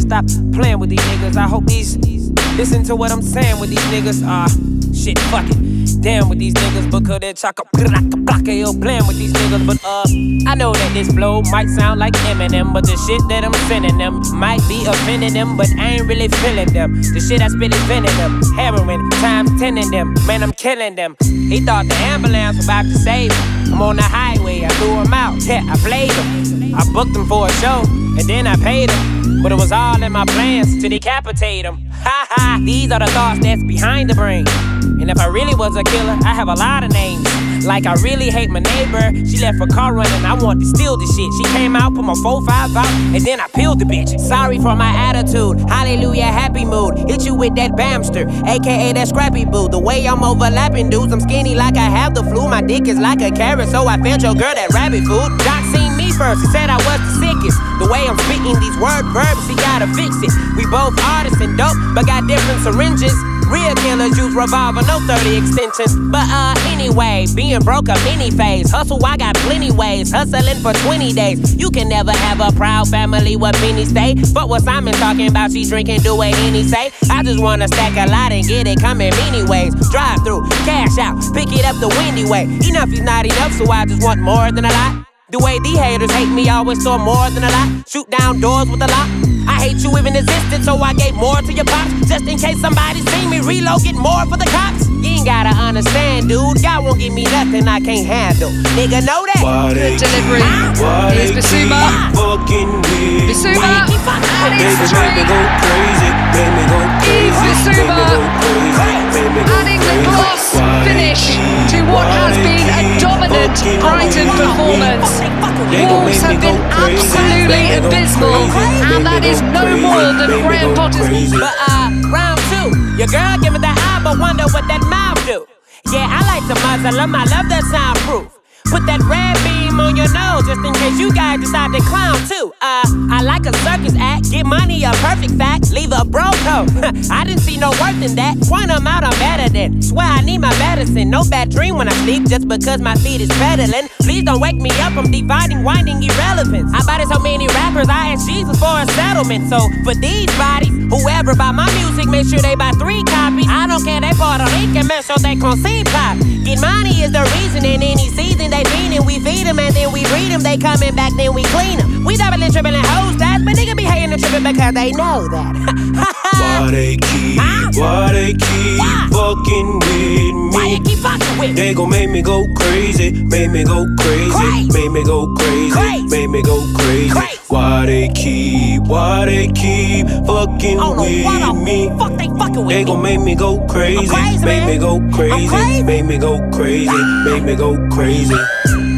to stop playing with these niggas. I hope these listen to what I'm saying with these niggas. Ah, uh, shit, fuck it. Damn with these niggas because they're chaka yo playing with these niggas. But uh, I know that this blow might sound like Eminem, but the shit that I'm sending them might be offending them, but I ain't really feeling them. The shit I spit is venom, heroin, times ten in them. Man, I'm killing them. He thought the ambulance was about to save him. I'm on the highway, I threw him out. Yeah, I played him. I booked him for a show, and then I paid him. But it was all in my plans to decapitate him. Ha ha, these are the thoughts that's behind the brain. And if I really was a killer, I have a lot of names. Like I really hate my neighbor. She left her car running, I want to steal the shit. She came out, put my 4-5 out, and then I peeled the bitch. Sorry for my attitude. Hallelujah, happy mood. Hit you with that bamster, aka that scrappy boo. The way I'm overlapping dudes, I'm skinny like I have the flu. My dick is like a carrot, so I fed your girl that rabbit food. Doc seen first, he said I was the sickest. The way I'm speaking these word verbs, he gotta fix it. We both artists and dope, but got different syringes. Real killers use revolver, no 30 extensions. But uh, anyway, being broke a mini phase. Hustle, I got plenty ways. Hustling for 20 days. You can never have a proud family with many stay. But what Simon talking about, she drinking, do what any say. I just wanna stack a lot and get it coming many ways. Drive through, cash out, pick it up the windy way. Enough is not enough, so I just want more than a lot. The way these haters hate me, always saw more than a lot. Shoot down doors with a lock. I hate you even existed, so I gave more to your pops. Just in case somebody see me reload, get more for the cops. You ain't gotta understand, dude. God won't give me nothing I can't handle. Nigga, know that. Why Good delivery. Here's Bissouma. Bissouma. Baby, make me go crazy. Make me go crazy. Bissouma. Adding the gloss finish to what has been a dominant Brighton performance. Wolves have been absolutely abysmal, and that is no more than Graham Potter's. But uh, round two, your girl give me the eye, but wonder what that mouth do. Yeah, I like the Muslim, I love that soundproof. Put that red beam on your nose just in case you guys decide to clown too. Uh, I like a circus act, get money a perfect fact, leave a bro code. I didn't see no worth in that. Point them out, I'm better than. Swear I need my medicine. No bad dream when I sleep just because my feet is pedaling. Please don't wake me up, I'm dividing, winding irrelevance. I bought it so many rappers, I asked Jesus for a settlement. So for these bodies, whoever buy my music, make sure they buy three copies. I don't care, they Puerto Rican, make sure they conceive pop. Get money is the reason in any season they feeding, we feed them and then we breed them. They coming back, then we clean them. We doubling, tripling hoes that, but nigga be hating and tripping because they know that. Why they They gon' make me go crazy, make me go crazy, make me go crazy, make me go crazy. Why they keep, why they keep fucking I don't know why with me? fuck they fucking with They gon' make me go crazy, make me go crazy, crazy. make me go crazy, make me go crazy.